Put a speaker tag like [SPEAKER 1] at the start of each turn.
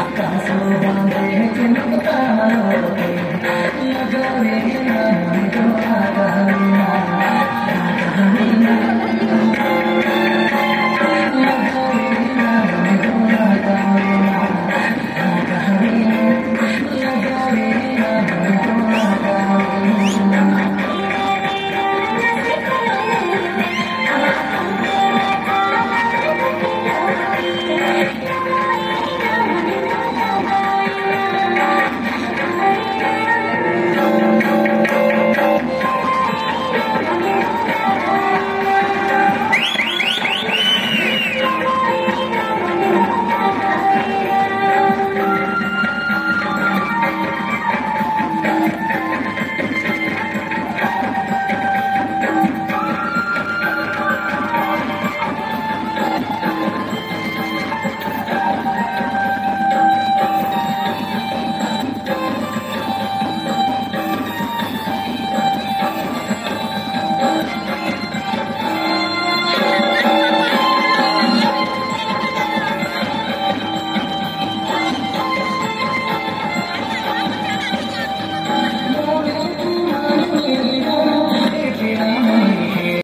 [SPEAKER 1] Akan